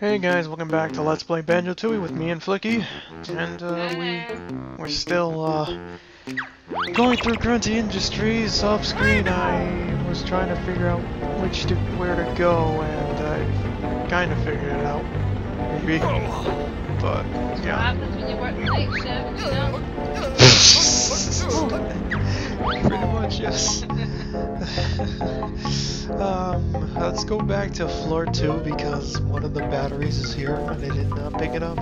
Hey guys, welcome back to Let's Play Banjo-Tooie with me and Flicky, and uh, we we're still uh, going through Grunty Industries off screen. I was trying to figure out which to where to go, and I kind of figured it out, maybe. But yeah, happens when you work the night shift, you know? pretty much yes. um, let's go back to floor two because one of the batteries is here and they did not pick it up.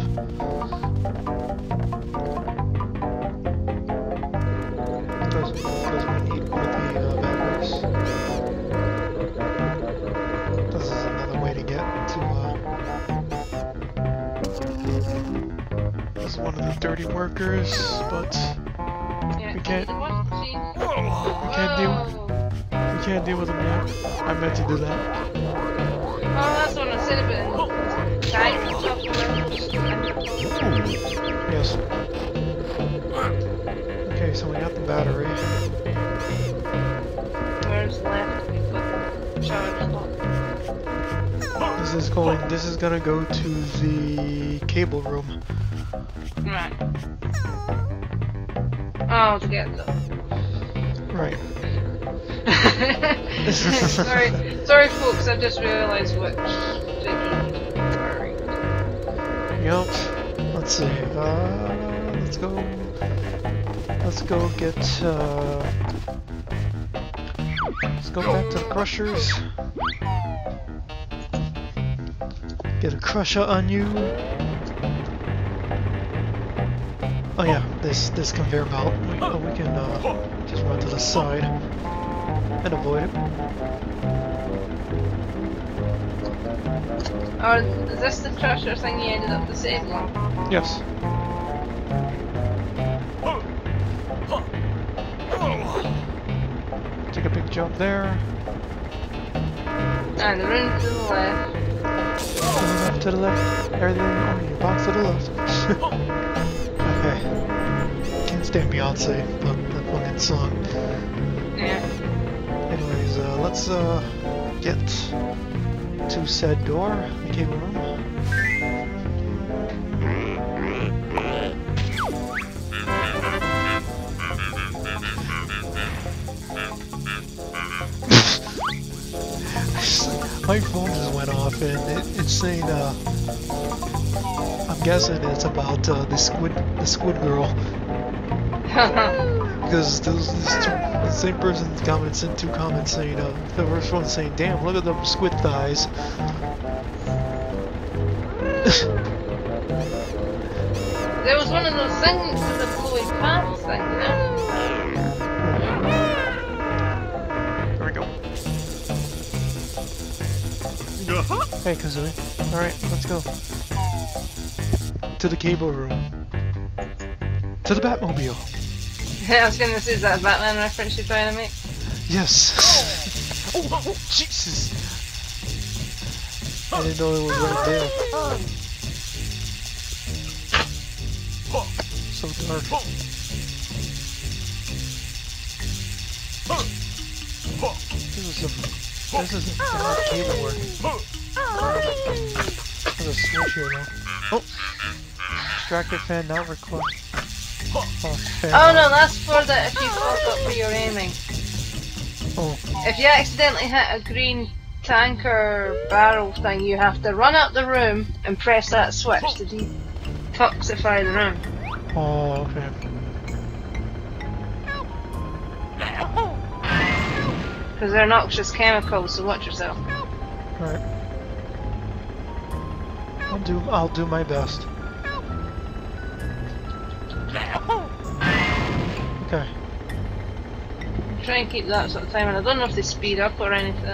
Because because we need one of the uh, batteries. This is another way to get to. Uh, this is one of the dirty workers, but We can't- the washing machine. we can't deal. Can't deal with them yet. I meant to do that. Oh, that's what I said oh. dying. Yes. Okay, so we got the battery. Where's left? This is going. This is gonna go to the cable room. Right. Oh, to get the. Right. Sorry, sorry, folks. I've just realised. Sorry. Yep. Let's see. Uh, let's go. Let's go get. Uh, let's go back to the crushers. Get a crusher on you. Oh yeah, this this conveyor belt. We, oh, we can uh, just run to the side and avoid it. Oh, is this the crusher thing you ended up disabling? Yes. Take a big jump there. And the room to the left. To the left, to the left. Everything on your box to the left. okay. Can't stand Beyonce, but that fucking song. Let's uh, get to said door, the cable room. My phone just went off and it, it's saying, uh, I'm guessing it's about uh, the squid, the squid girl. Because those, this two, same person's comment sent two comments saying, uh, the first one saying, damn, look at them squid thighs. There was one of those things with the flowy pants thing, you know? There we go. Hey, Kazooie. Alright, let's go. To the cable room. To the Batmobile. I was gonna say, is that a Batman reference you're trying to make? Yes. oh, oh, oh Jesus. I didn't know it was right there. So dark. This is some. This isn't how the cable working. There's a switch here though. Oh! Distracted fan not required. Oh, Oh no, that's for the if you fuck up for your aiming. Oh, If you accidentally hit a green tanker barrel thing, you have to run up the room and press that switch to detoxify the room. oh, okay. Because they're noxious chemicals, so watch yourself. I'll do I'll do my best. Okay. Try and keep that sort of time, and I don't know if they speed up or anything.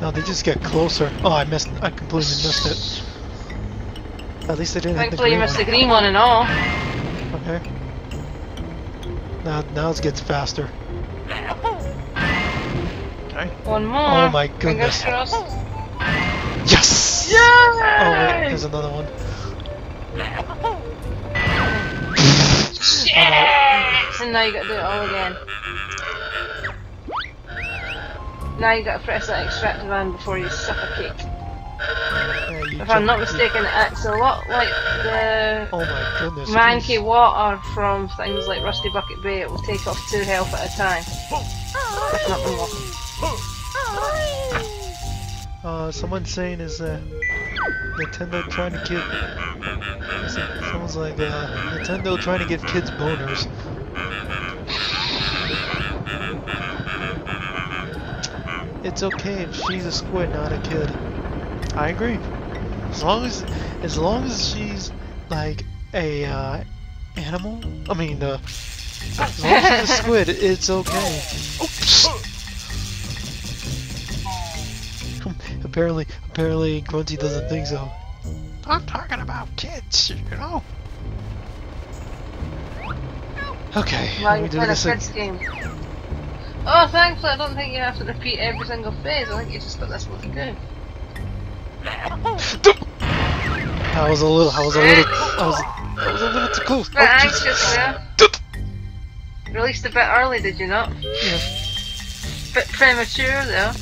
No, they just get closer. Oh I missed I completely missed it. At least I didn't hit the Thankfully, you green missed the green one and all. Okay. Now now it gets faster. Okay. One more. Oh my goodness. Yes! Yay! Oh wait, there's another one. And now you gotta do it all again. Now you gotta press that extractor button before you suffocate. Yeah, you If I'm not mistaken, it acts a lot like the Oh my goodness. manky water from things like Rusty Bucket Bay. It will take off two health at a time, if not more. Uh, someone's saying is uh, Nintendo trying to give. Someone's like uh, Nintendo trying to give kids boners. It's okay if she's a squid, not a kid. I agree. As long as, as long as she's like a uh, animal. I mean, uh, as long as she's a squid, it's okay. Apparently, apparently, Grunty doesn't think so. I'm talking about kids, you know. Okay, Well, let me do this. ag- kids game. Oh, thankfully, I don't think you have to repeat every single phase. I think you just got this one to do. I was a little, I was a little, I was, I was a little too close. Bit Oh, anxious there. Released a bit early, did you not? Yeah. Bit premature though.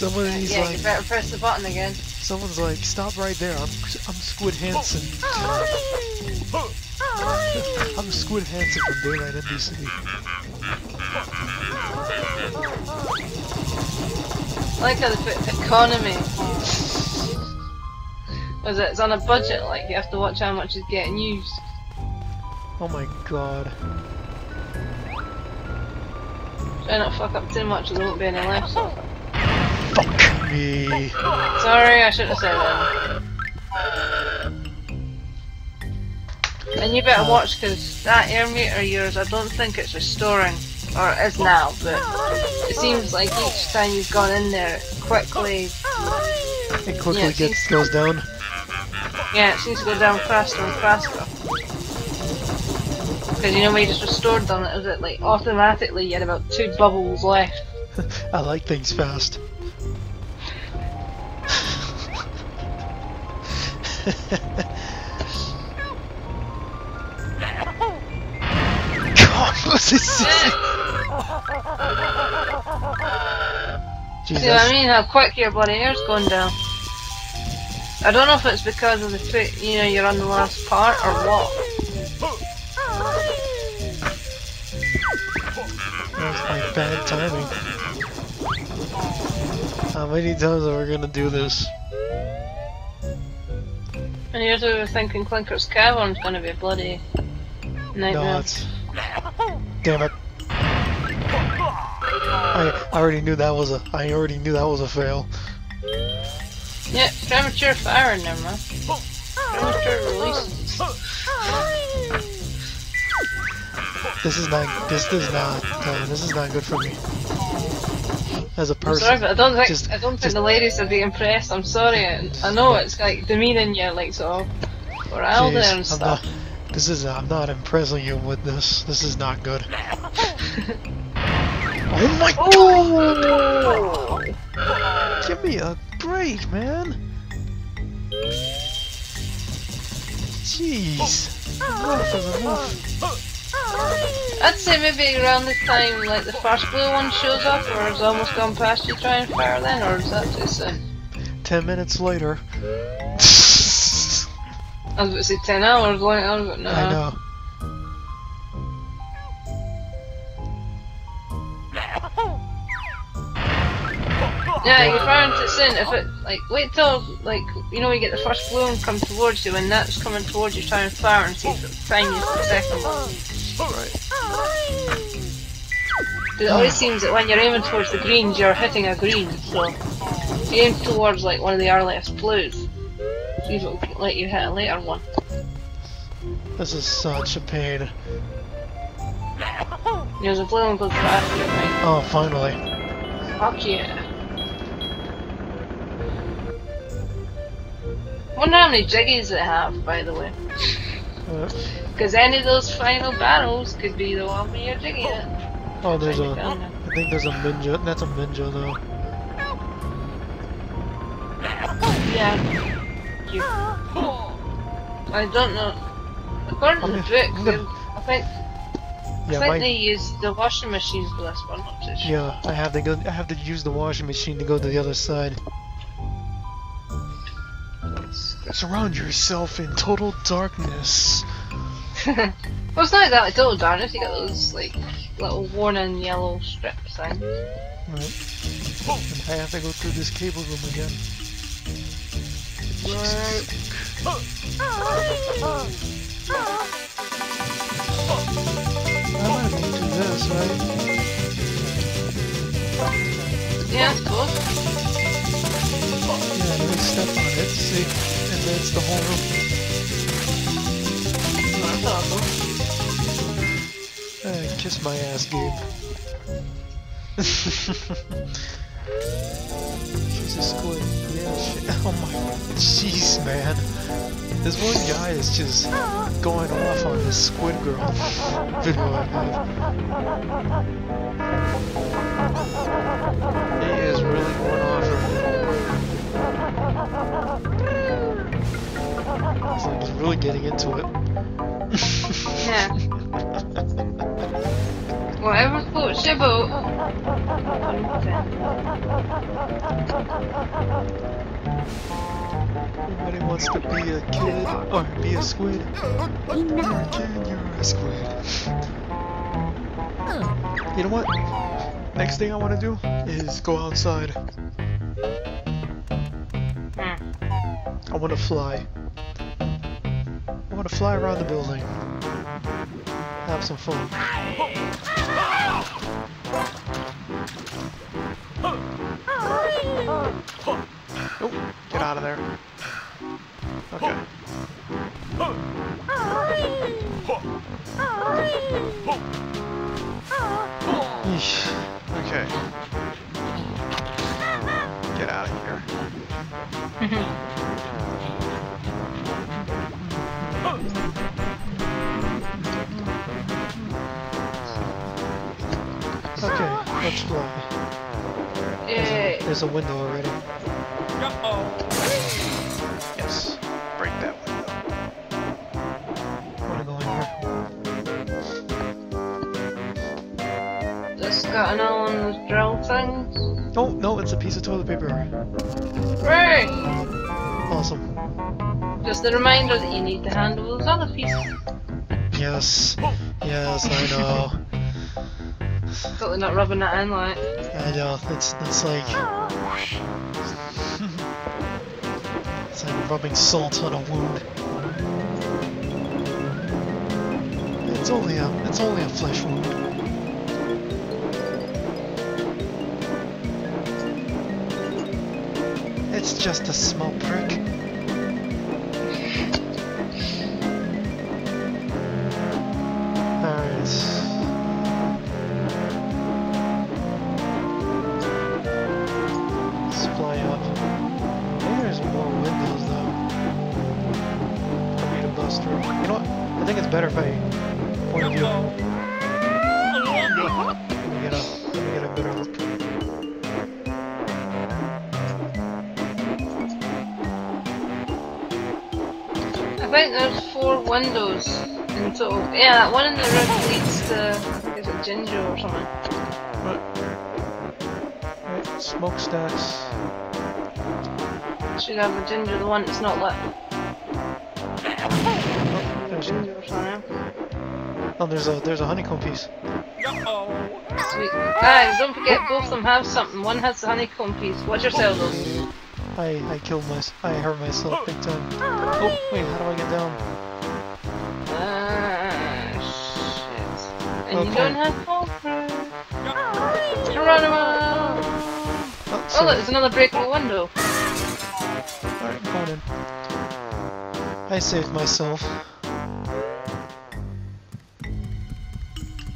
Someone's yeah, like, you better press the button again. someone's like, stop right there. I'm, I'm Squid Hansen. Oh, I'm Squid Hansen from Dateline NBC. I like how they put economy. Was it? It's on a budget. Like you have to watch how much is getting used. Oh my god. Try not fuck up too much, or there won't be any left. Fuck me. Sorry, I shouldn't have said that. And you better uh, watch because that air meter of yours, I don't think it's restoring, or it is now, but it seems like each time you've gone in there, it quickly, It quickly Yeah, it gets goes down. yeah, it seems to go down faster and faster. Because you know when you just restored them, it was it like automatically you had about two bubbles left. I like things fast. This? See what I mean? How quick your bloody air's going down. I don't know if it's because of the fit, you know, you're on the last part or what. That's like bad timing. How many times are we gonna do this? And here's what we were thinking Clanker's Cavern's gonna be a bloody nightmare. No. Damn it. I, I already knew that was a. I already knew that was a fail. Yeah, premature there, man. Premature release. This is not. This is not. Uh, this is not good for me. As a I'm person. sorry, but I don't think just- I don't think just- the ladies would be impressed. I'm sorry. I, I know it's like demeaning you, like so. Out there and stuff. not. This is. I'm not impressing you with this. This is not good. Oh my Oh! god! Give me a break, man. Jeez. Enough is enough. I'd say maybe around the time like the first blue one shows up, or it's almost gone past you try and fire then, or is that too soon? Ten minutes later. I was about to say ten hours later, but no. I know. Yeah, you're firing too soon. If it like wait till like you know you get the first blue one come towards you, and that's coming towards you, try and fire and see if it finds you for the second one. Right. 'Cause it always seems that when you're aiming towards the greens, you're hitting a green. So if you aim towards like one of the earliest blues, it let you hit a later one. This is such a pain. You know, the blue one goes faster, right? Oh, finally. Fuck yeah. Wonder how many jiggies they have, by the way. Uh, Because any of those final battles could be the one where you're jigging it. oh, there's it a. I think there's a ninja. That's a ninja though. Yeah. You. Oh. I don't know. According to I'm the gonna- book, I'm gonna- I think I think my they use the washing machine for this one, not too sure. yeah. I have to go. I have to use the washing machine to go to the other side. Surround yourself in total darkness. well, it's not exactly total darkness. You got those like little warning yellow strip things. Right. And I have to go through this cable room again. I might have been through this, right? Yeah, it's cool. Yeah, let me step on it, see? And then it's the whole room. That's awesome. Uh, kiss my ass, Gabe. A squid. Yeah, shit. Oh my. Jeez, man. This one guy is just going off on this squid girl video I have. He is really going off now. He's like, he's really getting into it. Yeah. Whatever floats your boat. 100%. Everybody wants to be a kid or be a squid. You're a kid, you're a squid. You know what? Next thing I want to do is go outside. I want to fly. I want to fly around the building. Have some fun. Out of there. Okay. Yeesh. Okay. Get out of here. Okay, let's fly. Yay. There's a window already. Yes. Got another one of those drill things. Oh, no, it's a piece of toilet paper. Right. Awesome. Just a reminder that you need to handle those other pieces. Yes. Yes, I know. Totally not rubbing that in like. I know. It's, it's like... it's like rubbing salt on a wound. It's only a, it's only a flesh wound. It's just a small prick. Think there's four windows in total. Yeah, that one in the room leads to, I think it's a Jinjo or something. Right, smokestacks. Should have a Jinjo, the one that's not lit. Oh, there's a, Jinjo or something. oh, there's a there's a honeycomb piece. Sweet. Guys, don't forget both of them have something. One has the honeycomb piece. Watch yourself though. I I killed my I hurt myself big time. Oh wait, how do I get down? Ah, shit. And you don't have fall through. Geronimo! Oh, Oh, look, there's another breakable window. Alright, going in. I saved myself.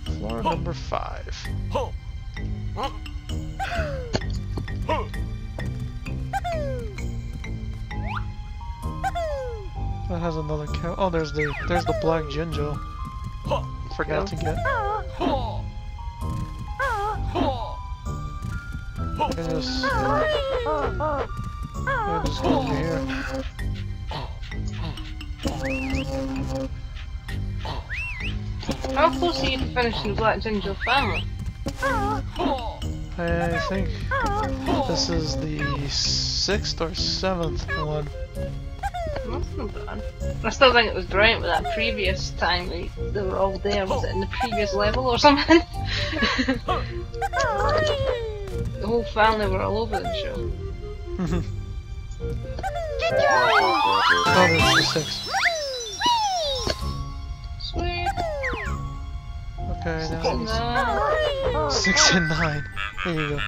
Floor number five. That has another cow. Oh, there's the there's the black Jinjo. Forgot to get. Just, I just go over here. How close are you to finishing the Black Jinjo family? I think this is the sixth or seventh one. That's not bad. I still think it was brilliant with that previous time they, they were all there. Was it in the previous level or something? the whole family were all over the show. oh, there's the sixth. Sweet. Okay, now No. it's six and nine. There you go.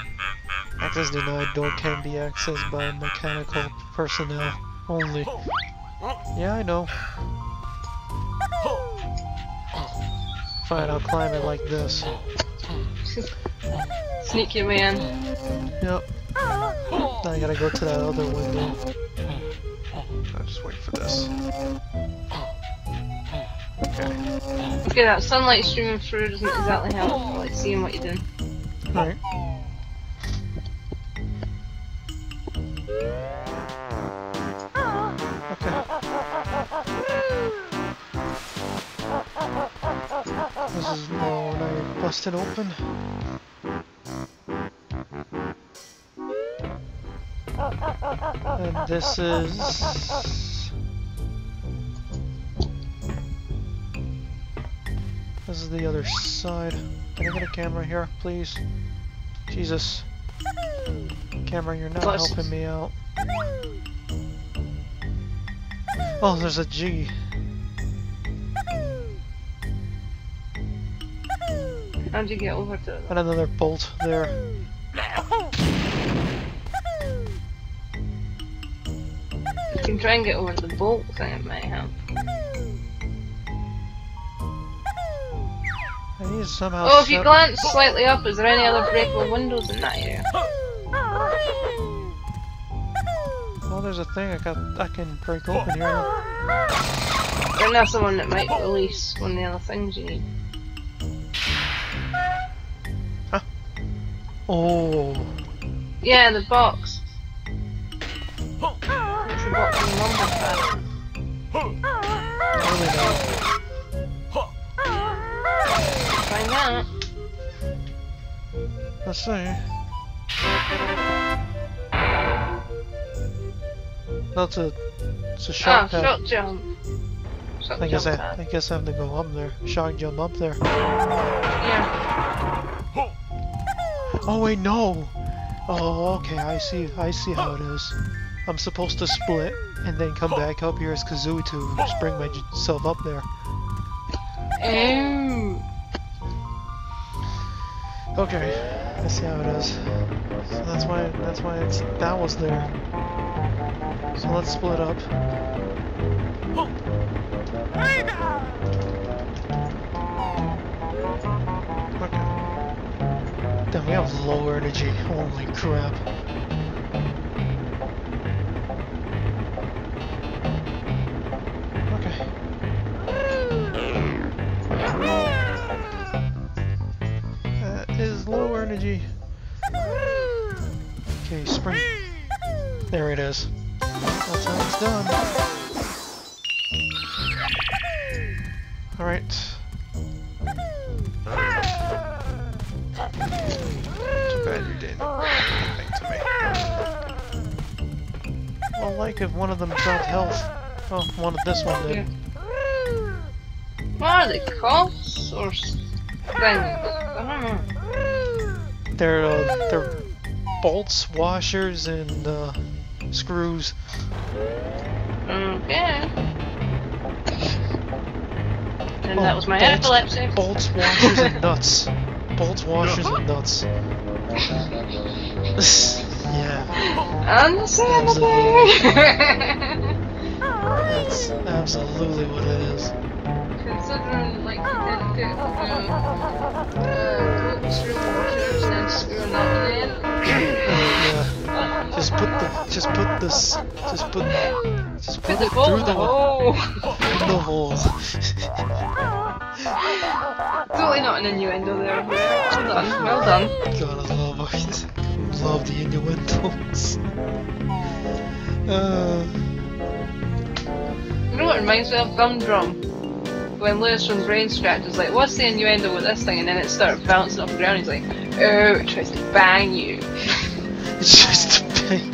Access denied. Door can be accessed by mechanical personnel only. Yeah, I know. Fine, I'll climb it like this. Sneak your way in. Yep. Now I gotta go to that other window. I'll just wait for this. Okay. Okay, that sunlight streaming through doesn't exactly help like seeing what you're doing. Right. It open. And this is... This is the other side. Can I get a camera here, please? Jesus. Camera, you're not Plus. helping me out. Oh, there's a G. How'd you get over to it? And another bolt there. You can try and get over the bolt thing, it might help. I need to somehow Oh, if you glance slightly up, is there any other breakable windows in that area? Oh, there's a thing I got. I can break open here. Then that's the one that might release one of the other things you need. Oh, Yeah, the box. It's the box in the number pad. really now. Find out. Let's see. That's a. It's a oh, shock pad. shot jump. Shot I guess jump I, I guess I have to go up there. Shock jump up there. Yeah. Oh wait, no. Oh, okay. I see. I see how it is. I'm supposed to split and then come back up here as Kazooie to just bring myself up there. Oh. Okay, I see how it is. So that's why that's why it's that was there. So let's split up. We have low energy. Holy crap. Okay. That is low energy. Okay, spring. There it is. That's how it's done. Alright. Too you didn't do anything to me. Well, like if one of them dropped health. Oh, one of this one did. What are they called? Or things? I don't know. They're uh, they're bolts, washers, and uh, screws. Okay. And Oh, that was my bolts- epilepsy. Bolts, washers, and nuts. Bolts, washers, and nuts. Yeah, Understandable. that's absolutely what it is. Considering like you did um, uh, coat screw washers and then screwing that in. Yeah, just put the, just put this, just put, just put Put it bolt through the, the hole. hole. in the hole. Totally not an innuendo there. Well done. Well done. God, I love it. Love the innuendos. Uh, You know what reminds me of? Gum Drum. when Lewis from Brain Scratch was like, what's the innuendo with this thing? And then it starts bouncing off the ground. He's like, oh, it tries to bang you. It's just a pain.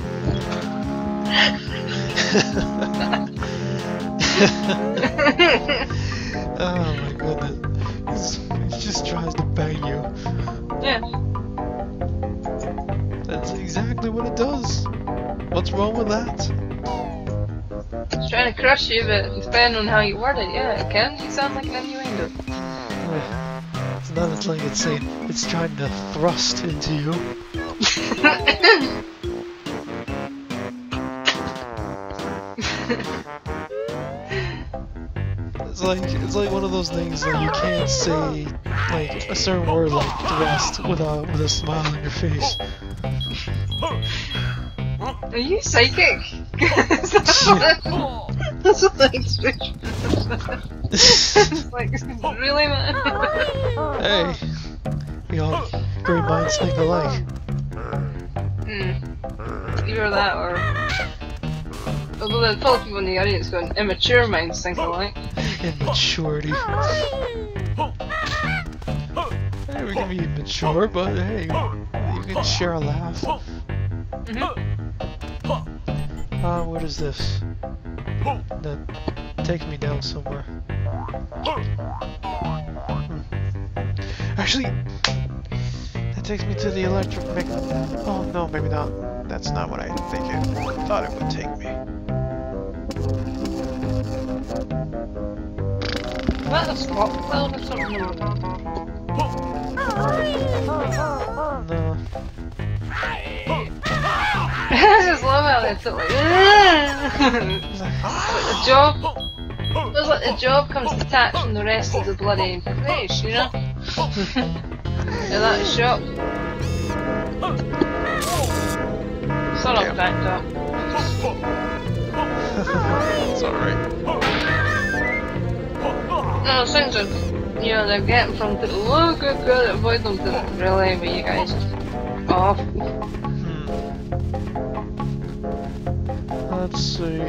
Exactly what it does. What's wrong with that? It's trying to crush you, but depending on how you word it, yeah, it can sound like an innuendo. It's not it's like it's saying it's trying to thrust into you. It's like it's like one of those things that you can't say like a certain word like thrust with a with a smile on your face. Are you psychic? That's what the expression like, really, man? hey, we all great minds think alike. Hmm. Either that or. Although there's probably people in the audience going, immature minds think alike. Immaturity. Hey, we can be mature, but hey, you can share a laugh. Mhm. Uh, what is this? That takes me down somewhere. Hmm. Actually, that takes me to the electric magnet. Oh no, maybe not. That's not what I think it thought it would take me. Well, that's not. Well, that's something wrong. No. Just love how it's like. It's the job. Feels like the job comes detached from the rest of the bloody place, you know? and that shock. Son of Yeah. backed up. it's alright. No, things are, you know, they're getting from the look good, good, avoid them to really, but you guys off. See.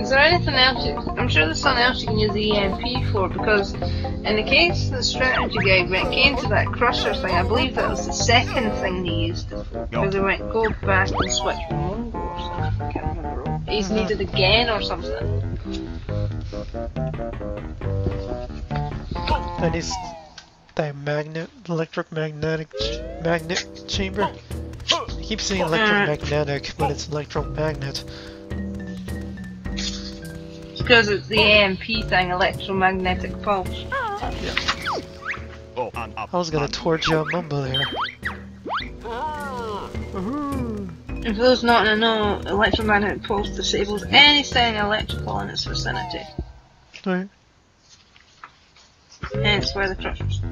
Is there anything else? You, I'm sure there's something else you can use the EMP for because, in the case of the strategy guide, when it came to that crusher thing, I believe that was the second thing they used it for. Because they went go back and switch from Mongo or something. I can't remember. He's Mhm. needed again or something. That is that magnet, electric magnetic ch- magnet chamber. I keep saying uh, electromagnetic, but it's electromagnet. Because it's the EMP thing, electromagnetic pulse. Oh, I'm up. I was gonna I'm- torch out Mumba there. If those not to know, electromagnetic pulse disables anything electrical in its vicinity. Right. Hence why the crushers.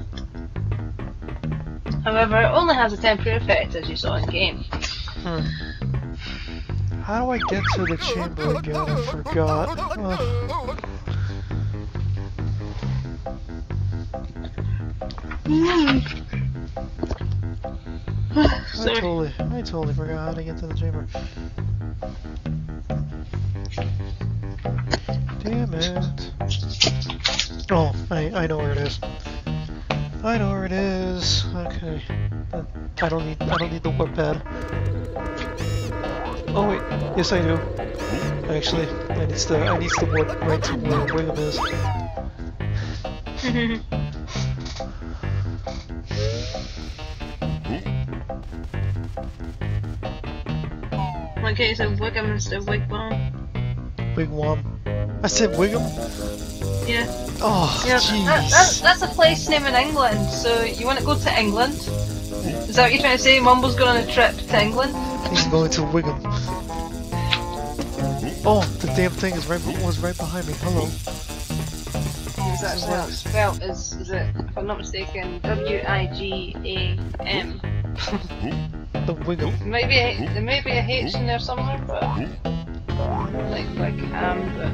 However, it only has a temporary effect as you saw in game. Hmm. How do I get to the chamber again? I forgot. Oh, I totally, I totally forgot how to get to the chamber. Damn it. Oh, I, I know where it is. I know where it is. Okay. I don't need, I don't need the warp pad. Oh wait, yes I do. Actually, I need to, I need to warp right to where Wiggum is. okay, so Wickham instead of Wigwam. Wigwam. I said Wiggum? Yeah. Oh, Yeah, jeez. that, that, that's a place name in England, so you want to go to England? Is that what you're trying to say? Mumbo's going on a trip to England? He's going to Wiggum. Oh, the damn thing is right was right behind me. Hello. Is that how it's spelled? Is, is it, if I'm not mistaken, W-I-G-A-M? The Wiggum. Maybe a, there may be a H in there somewhere, but like like ham, but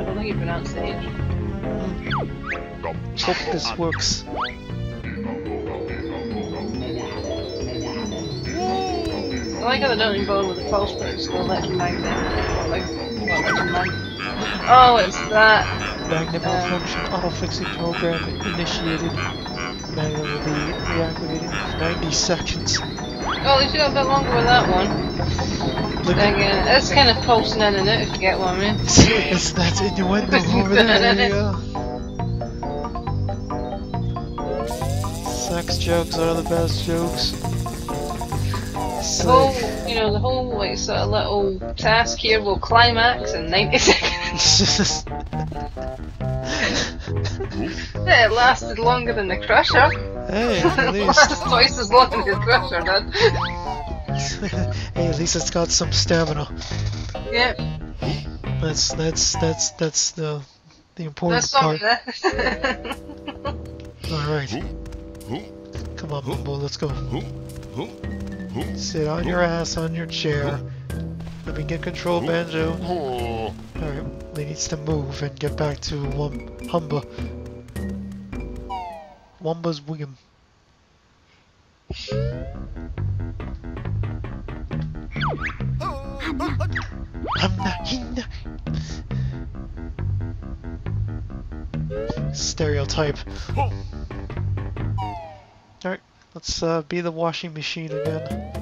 I don't think you pronounce the H. Hope this works. Oh, like how they don't even with the pulse, but it's still electromagnetic. Or like, well, electromagnetic. Oh, it's that. Magnet Uh, malfunction auto-fixing program initiated. Magnet will be reactivated in 90 seconds. Oh, at least we got a bit longer with that one. Look Again, it's kind of pulsing in and out, if you get what I mean. it's, that's innuendo over there. There Sex jokes are the best jokes. The whole, you know, the whole like sort of little task here will climax in 90 seconds. it lasted longer than the Crusher. hey, at It least. twice as long as the Crusher did. hey, at least it's got some stamina. Yep, That's that's that's that's the the important that's part. All right. Come on, Mumbo, let's go. Sit on your ass on your chair. Let me get control, Banjo. Alright, he needs to move and get back to Wum Humba. Wumba's Wiggum. Humna, hinna. Stereotype. Alright, let's uh, be the washing machine again.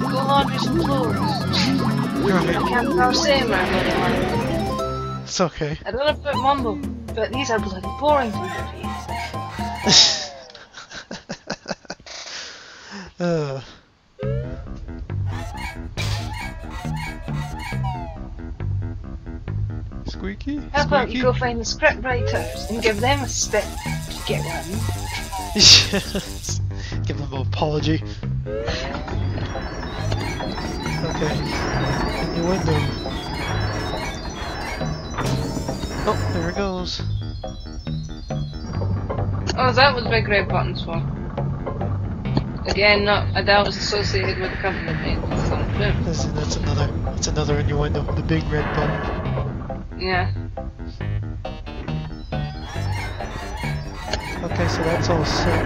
Go laundry some clothes. Right, Can't now say my bloody life. it's okay. I don't know about Mumble, but these are bloody boring to uh. Squeaky? How about Squeaky? you go find the script writers and give them a to get one? Yes. Give them an apology. Okay. Innuendo. Oh, there it goes. Oh, that was big red buttons for. Again, not I doubt it's associated with the company name. So. That's, that's another. That's another innuendo. The big red button. Yeah. Okay, so that's all set.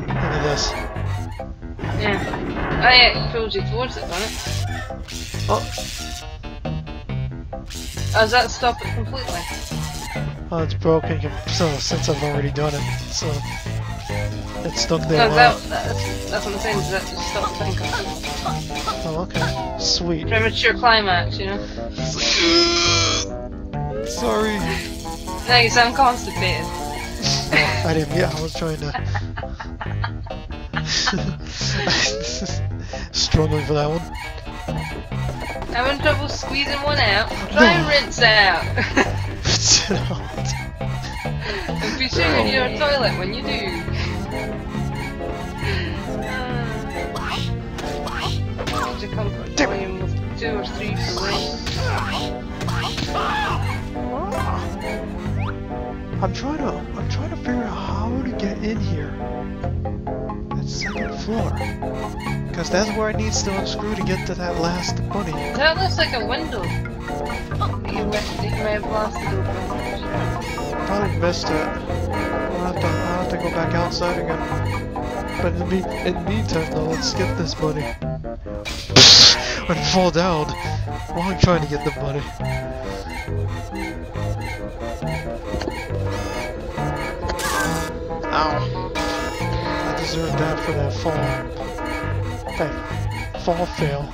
Look at this. Yeah. Oh yeah, it pulls you towards it, doesn't it? Oh, Oh, does that stop it completely? oh, it's broken. So since I've already done it, so it's stuck there. No, that, that's, that's what I'm saying, does that just stop the thing completely? Oh, okay. Sweet. Premature climax, you know? Sorry. You sound constipated. I didn't. Yeah, I was trying to. Struggling for that one. Having trouble squeezing one out? Try and rinse out. and be sure you're near a toilet when you do. Uh, Change the comfort volume with two or three for. I'm trying to. I'm trying to figure out how to get in here. That second floor. Because that's where I need to unscrew to get to that last bunny. That looks like a window. You you might have blasted open. Probably missed it. I'll have to. I'll have to go back outside again. But in the, me- in the meantime, though, let's get this bunny. and fall down while I'm trying to get the bunny. I deserve that for that fall. That fall fail.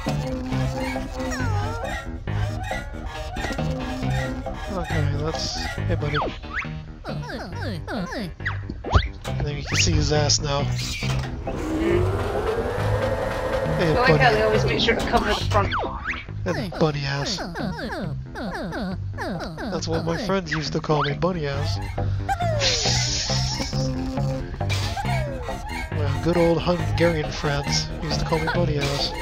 Okay, let's. Hey, buddy. I think you can see his ass now. Hey, I like how they always make sure to cover the front. That bunny ass. That's what my friends used to call me, bunny ass. Good old Hungarian friends used to call me bunny ass.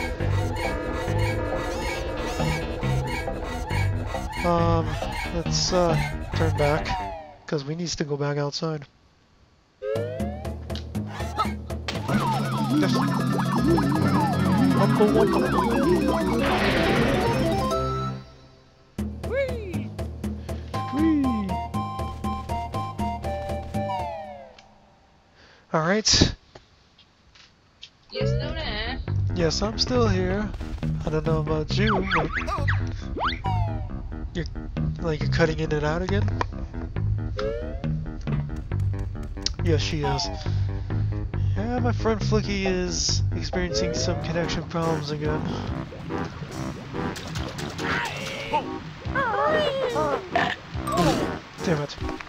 Um, let's uh turn back, cause we need to go back outside. Yes, I'm still here. I don't know about you, but you're like you're cutting in and out again. Yes, she is. Yeah, my friend Flicky is experiencing some connection problems again. Damn it.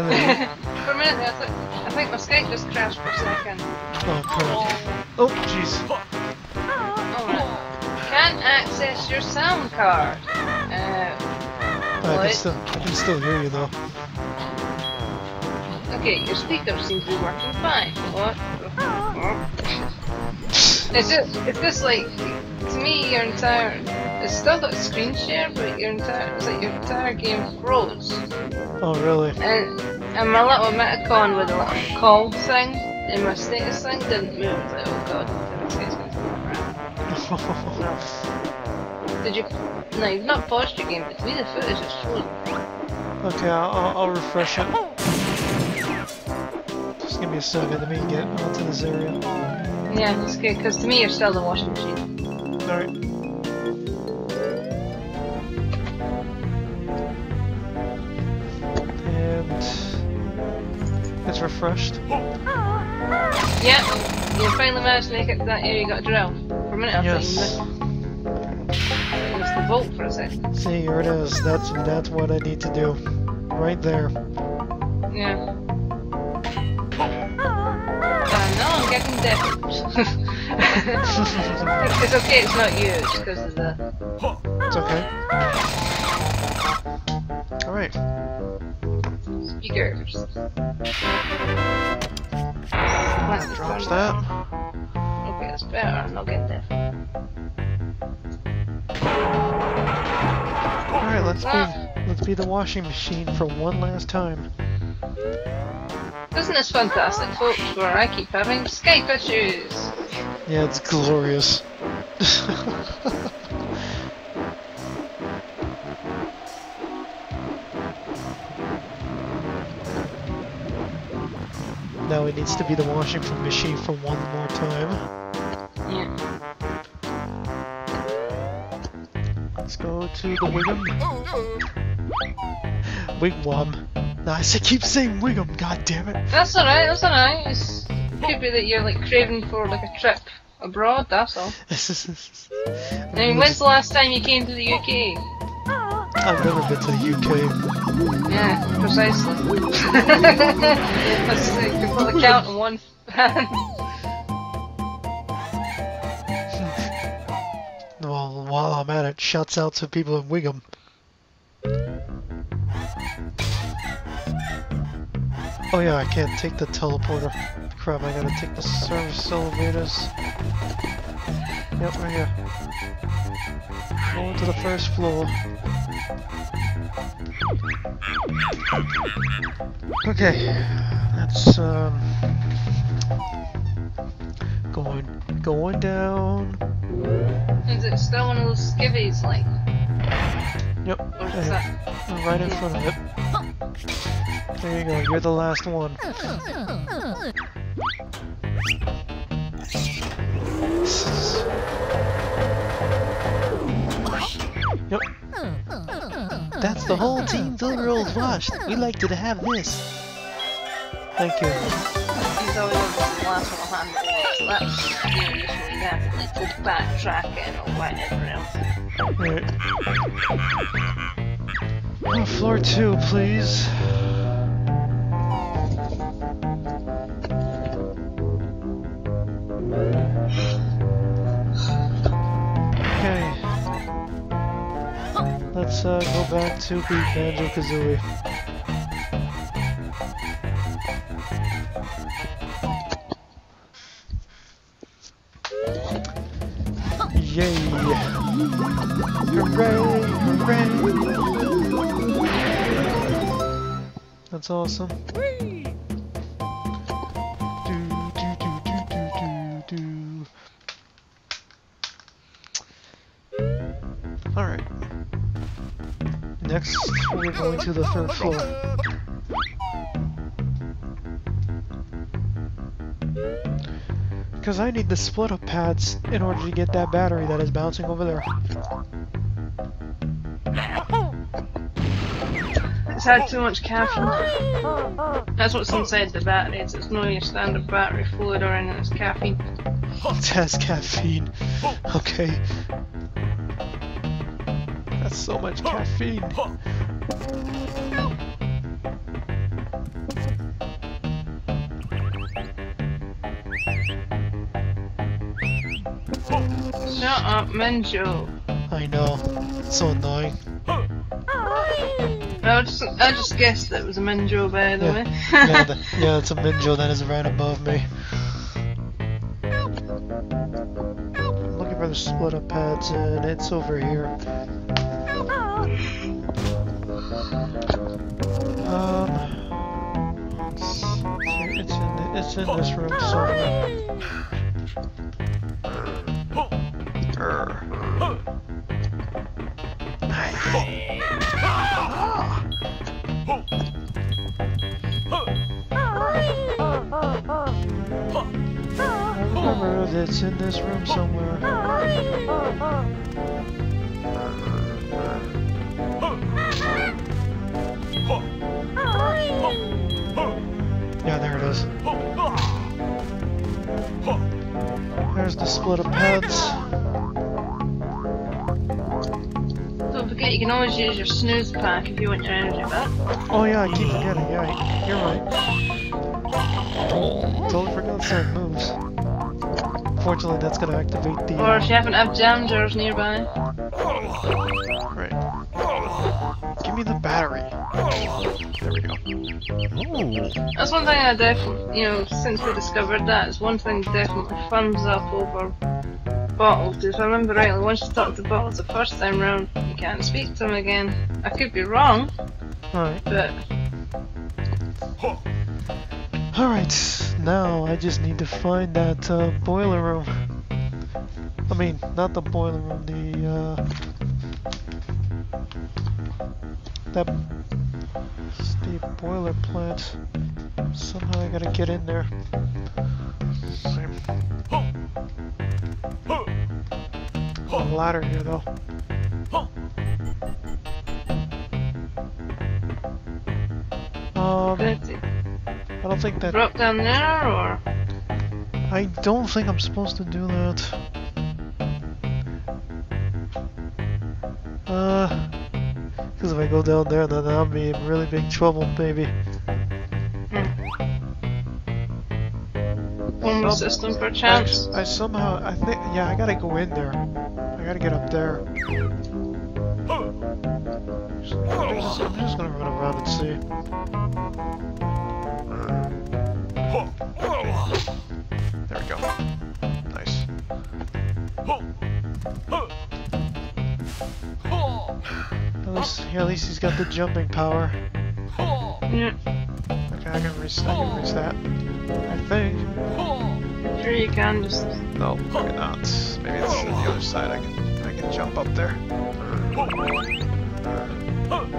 For a minute there, I, thought, I think my Skype just crashed for a second. Oh, crap. Oh, jeez. Alright. Can't access your sound card. Uh, I can still, I can still hear you though. Okay, your speaker seems to be working fine. What? It's just, it's just like, to me, your entire, it's still got screen share, but your entire, it's like your entire game froze. Oh, really? And, and my little Metacon with a little call thing, and my status thing didn't move. Like, oh god, this guy's gonna go crap. Did you, no, you've not paused your game, but to me the footage is frozen. Okay, I'll, I'll, refresh it. Just give me a second, let me get onto this area. Yeah, it's good, because to me you're still the washing machine. Alright. It's refreshed. Yeah, you finally managed to make it to that area you got a drill. For a minute I Yes. thought you missed. The vault for a second. See, here it is. That's that's what I need to do. Right there. Yeah. Uh, no, I'm getting deaf. it's okay, it's not you, it's because of the... It's okay. Alright. Speakers. Drops that. Okay, that's better. I'm not getting deaf. Alright, let's be ah. let's be the washing machine for one last time. Isn't this fantastic, folks, where I keep having Skype issues? Yeah, it's glorious. now it needs to be the washing machine for one more time. Yeah. Let's go to the Wiggum. Wigwam. Nice, I keep saying Wiggum, god damn it. That's alright, that's alright. It's could be that you're like craving for like a trip abroad, that's all. I mean, when's the last time you came to the UK? I've never been to the UK. Yeah, precisely. Let's see, you can probably count on one hand. Well, while I'm at it, shouts out to people in Wigan. Oh yeah, I can't take the teleporter. Crap, I gotta take the service elevators. Yep, right here. Going to the first floor. Okay, that's um going going down. Is it still one of those skivvies, like? Yep, that? right in front of it. There you go, you're the last one. The whole team Phil rolls washed. We like to have this. Thank you. He's always the last one to handle it. That's, you know, usually that, like, go backtracking or whatever else. Right. Oh, floor two, please. Let's uh, go back to beat Banjo Kazooie. Yay! Hooray! Hooray! That's awesome. We're going to the third floor. Because I need the split up pads in order to get that battery that is bouncing over there. It's had too much caffeine. That's what's inside the battery. It's, it's not your standard battery fluid or anything, it's caffeine. It has caffeine. Okay. That's so much caffeine. Shut up, Minjo. I know. It's so annoying. I just, I just guessed that it was a Minjo, by the Yeah. way. yeah, the, yeah, it's a Minjo that is right above me. I'm looking for the split up pads and it's over here. It's in this room somewhere. It's in this room somewhere. The of pads. Don't forget, you can always use your snooze pack if you want your energy back. Oh yeah, I keep forgetting. Yeah, you're right. Totally forgot certain moves. Fortunately, that's gonna activate the. Or if you happen to have jam jars nearby. Ooh. That's one thing I definitely, you know, since we discovered that, it's one thing definitely thumbs up over bottles. If I remember rightly, once you talk to bottles the first time round, you can't speak to them again. I could be wrong, Alright. but Alright. Now I just need to find that uh, boiler room. I mean, not the boiler room, the uh. That. The boiler plant. Somehow I gotta get in there. Same. A ladder here though. Um, I don't think that. drop down there or I don't think I'm supposed to do that. Because if I go down there, then I'll be in really big trouble, baby. home Um, system I, perchance. I somehow, I think, yeah, I gotta go in there. I gotta get up there. I'm just, I'm just gonna run around and see. Least, yeah, at least he's got the jumping power. Yeah, Okay, I can reach, I can reach that. I think. sure you can just. No, maybe not. Maybe it's on the other side. I can, I can jump up there.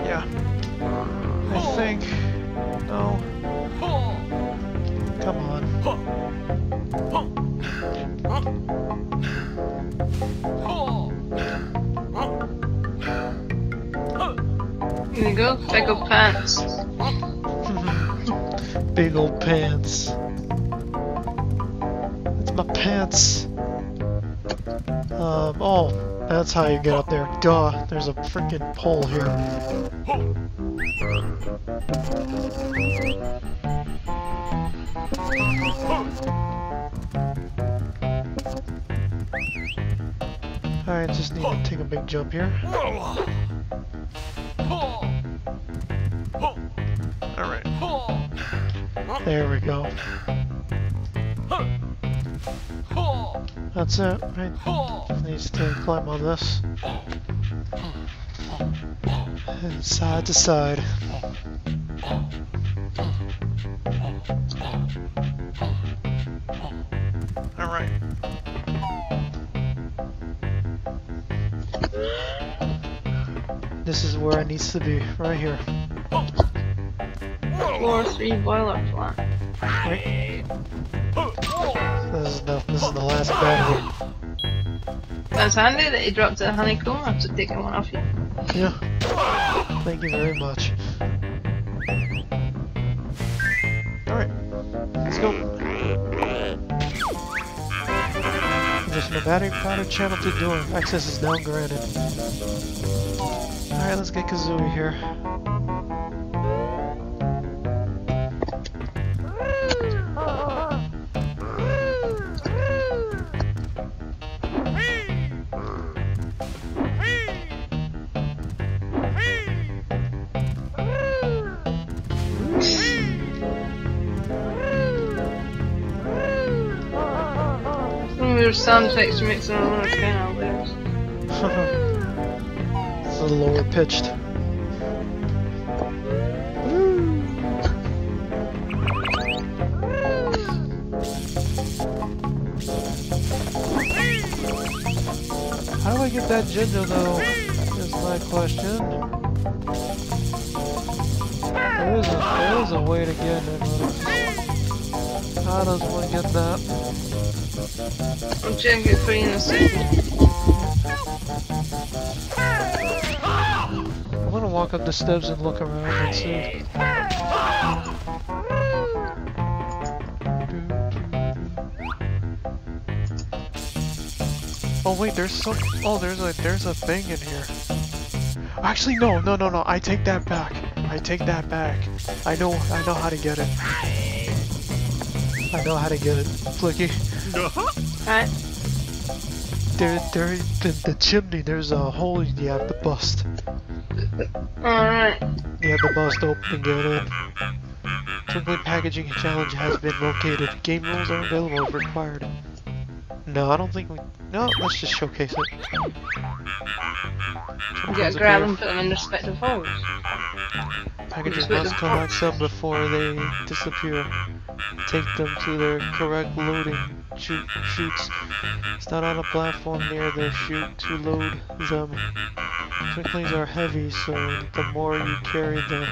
Yeah. I think. Here you go, big old pants. Big old pants. It's my pants. Um, oh, that's how you get up there. Duh, there's a freaking pole here. Alright, just need to take a big jump here. There we go. That's it, right? Just needs to climb on this. And side to side. Alright. This is where it needs to be, right here. Floor three boiler plant. Right. This is the this is the last battery. That's handy that you dropped a honeycomb after taking one off you. Yeah. Thank you very much. Alright. Let's go. Position the battery powder channel to door. Access is now granted. Alright, let's get Kazooie here. Some of your sound effects are mixing a lot of canal there. it's a little lower pitched. How do I get that Jinjo though? Is my question. There is a there is a way to get it, how does one get that? I'm trying to get free in a second. I'm gonna walk up the steps and look around and see. Oh wait, there's some. Oh, there's a there's a thing in here. Actually, no, no, no, no. I take that back. I take that back. I know, I know how to get it. I know how to get it, Flicky. Alright. There, there, the, the chimney. There's a hole you have to bust. Alright. You have to bust open and get in. Packaging challenge has been located. Game rules are available if required. No, I don't think we. No, let's just showcase it. You gotta grab them, put them in respective holes. Packages must them- collect some before they disappear. Take them to their correct loading chute, chutes. Stand on a platform near their chute to load them. Twinklings are heavy, so the more you carry, the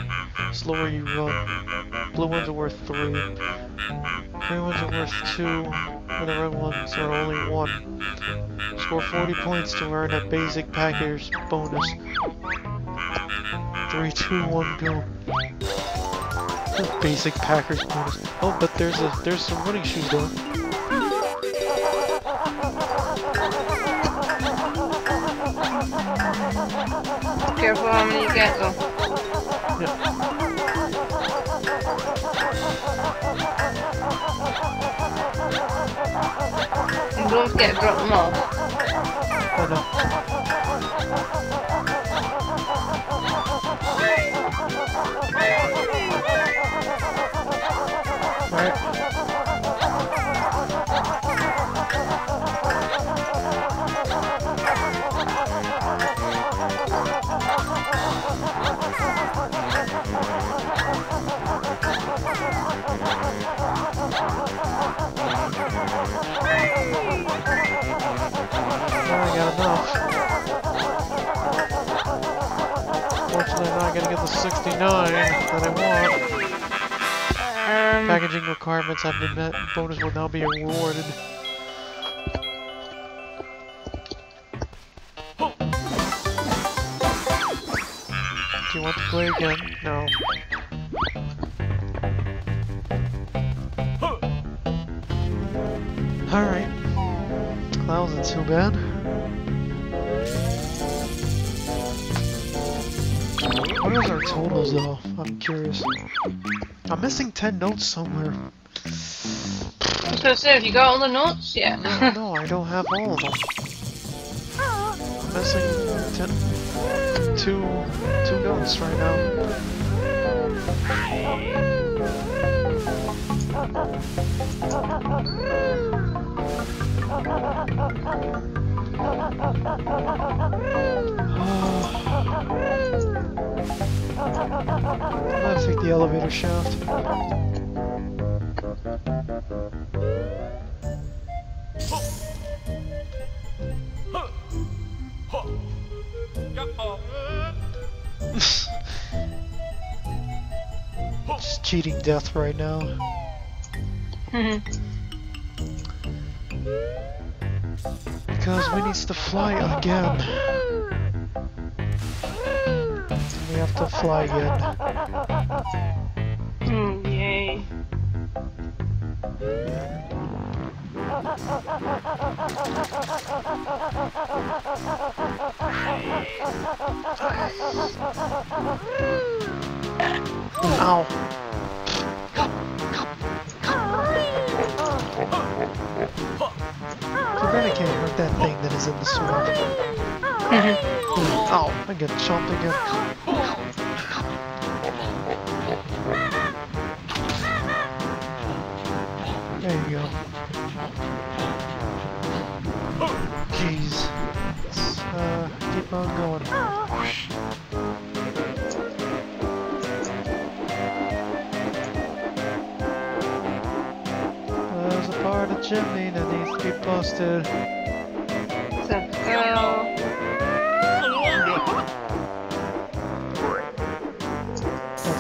slower you run. Blue ones are worth three. Green ones are worth two, and the red ones are only one. Score 40 points to earn a basic package bonus. Three, two, one, go. Basic Packers bonus. Oh, but there's a there's some running shoes though. Careful how many you get though. And don't forget to drop off. Oh no. Alright. Gonna get the 69 that I want. Um, Packaging requirements have been met. Bonus will now be awarded. Do you want to play again? No. Alright. That wasn't too bad. What are our totals though? I'm curious. I'm missing 10 notes somewhere. I was gonna say, have you got all the notes? Yeah. No, no, I don't have all of them. I'm missing 10, two, two notes right now. Let's take the elevator shaft. Just cheating death right now. because we need to fly again have to fly again. Hmm, yay. Ow. You're gonna can't hurt that thing that is in the swamp. Ow, I get chomped again. There you go. Jeez. Let's uh, keep on going. There's a part of the chimney that needs to be busted. So,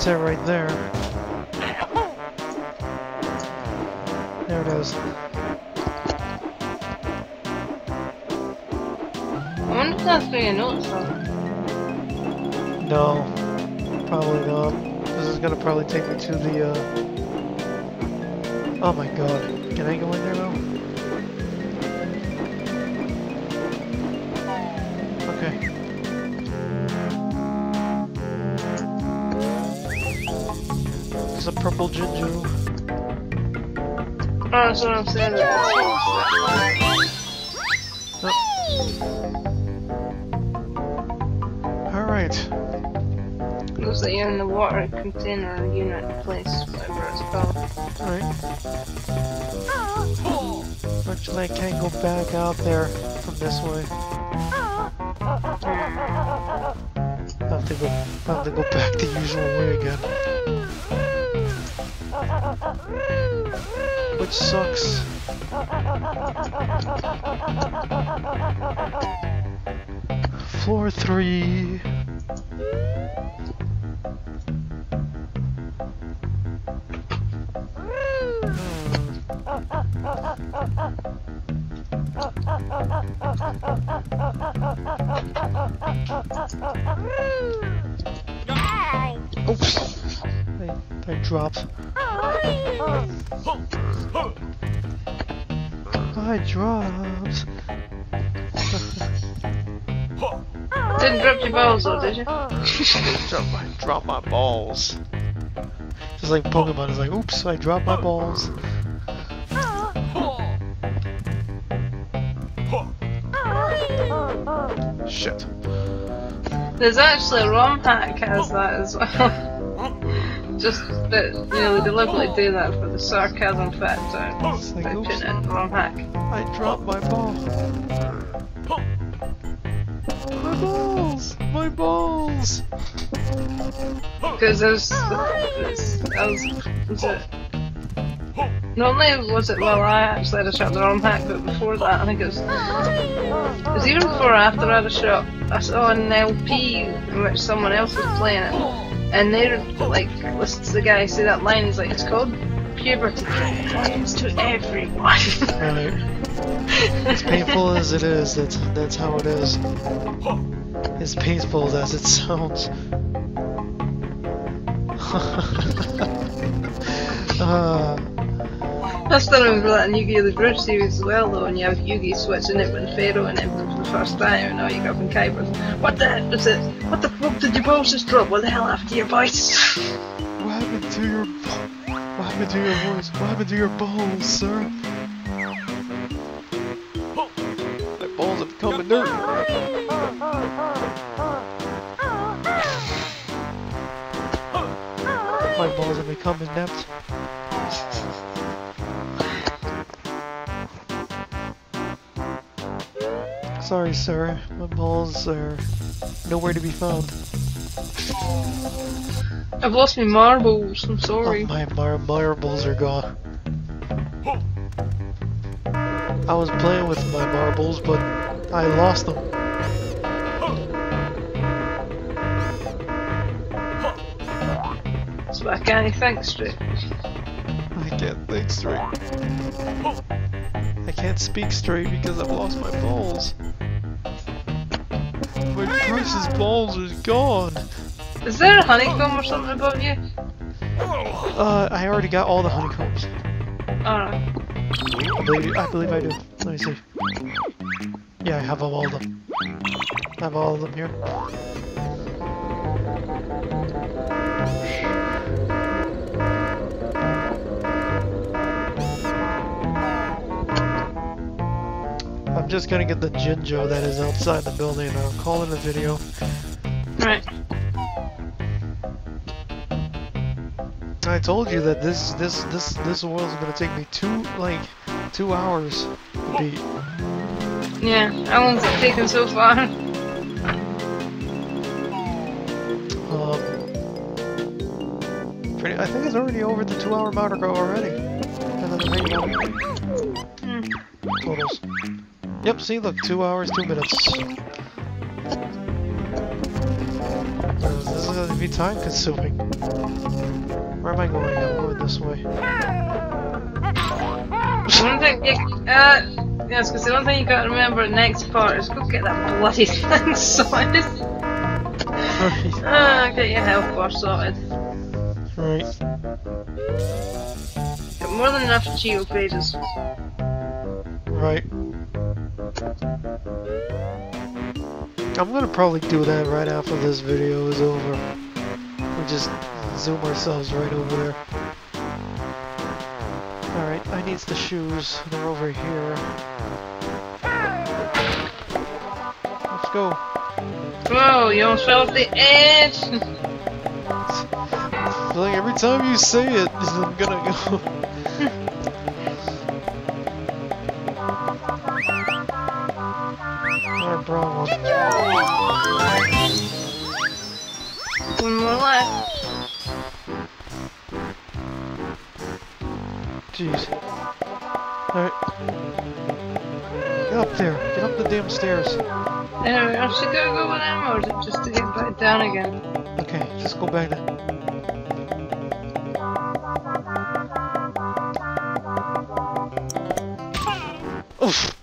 it right there. There it is. I wonder if that's where you notice that. No, probably not. This is gonna probably take me to the, uh... Oh my god. Can I go in there purple Jinjo. Oh, that's what I'm saying. Oh. That's Alright. Looks like you're in the water container unit place, whatever it's called. Alright. Actually, I can't go back out there from this way. I have to go, I have to go back the usual way again. Which sucks. Floor three. Oops. I, I dropped. I dropped. Didn't drop your balls though, did you? drop my drop my balls. Just like Pokemon is like, oops, I dropped my balls. Shit. There's actually a ROM hack has that as well. Just that, you know, they deliberately do that for the sarcasm factor. It's like, They put oops, it in the hack. I dropped my ball. My balls! My balls! Because there's, there's, I was, was it, not only was it well I actually had a shot the wrong hack, but before that I think it was, it was even before or after I had a shot, I saw an LP in which someone else was playing it, and they were like, listen to the guy say that line, he's like, it's called puberty, it happens to everyone. Right. As painful as it is, that's that's how it is. As painful as it sounds. uh, I still remember that in Yu-Gi-Oh! The Abridged series as well though, and you have Yugi switching it with Pharaoh and it for the first time, and now you got from Kybers. What the heck was it? What the fuck did your balls just drop? What the hell happened to your voice? what happened to your what happened to your voice? What happened to your balls, sir? My balls have become inert. My balls have become inept. Sorry, sir. My balls are nowhere to be found. I've lost my marbles, I'm sorry. Oh, my mar marbles are gone. I was playing with my marbles, but I lost them. balls, but I can't think straight. I can't think straight. I can't speak straight because I've lost my balls. My precious balls are gone. Is there a honeycomb or something above you? Uh, I already got all the honeycombs. Alright. I believe, I believe I do. Let me see. Yeah, I have all of them. I have all of them here. I'm just gonna get the Jinjo that is outside the building and I'll call it a video. Right. I told you that this this this this world's gonna take me two like two hours to beat. Yeah. How long's it taken so far? Um, pretty, I think it's already over the two hour mark already. And then the main one Hmm. totals. Yep, see, look, two hours, two minutes. Uh, This is gonna be time consuming. Where am I going? I'm going this way. One thing, you, uh, yes, because the one thing you gotta remember next part is go get that bloody thing sorted. Right. Ah, get your health bar sorted. Right. Got more than enough Cheato pages. Right. I'm gonna probably do that right after this video is over. We just zoom ourselves right over there. Alright, I need the shoes. They're over here. Let's go. Whoa, you almost fell off the edge! Like every time you say it, I'm gonna go. Damn stairs. Anyway, I should go go with them, or just to get back down again? Okay, just go back there. Oof!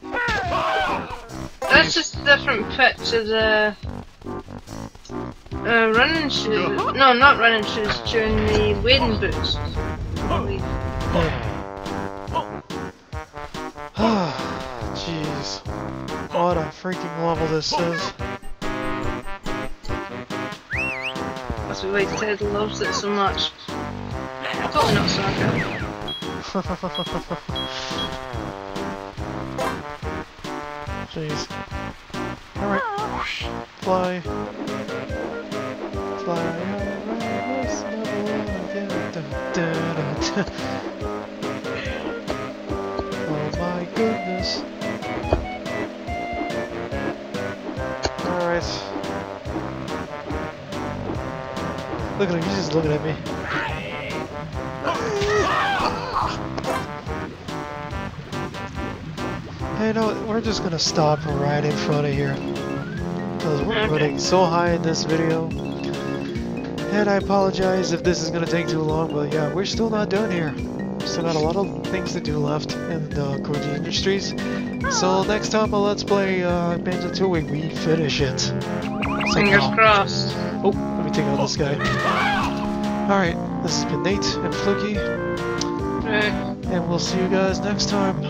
That's just a different pitch of the uh, running shoes. No, not running shoes, during the wading boots. Freaking level this is. That's why Ted loves it so much. Totally not. Jeez. Alright. Fly. Fly around Look at him, he's just looking at me. Hey, no, we're just gonna stop right in front of here. Because we're running so high in this video. And I apologize if this is gonna take too long, but yeah, we're still not done here. Still got a lot of things to do left in the Koji Industries. So next time on Let's Play uh, Banjo Tooie, we finish it. Fingers crossed. Let me take out this guy. Alright, this has been Nate and Flicky, Right. and we'll see you guys next time.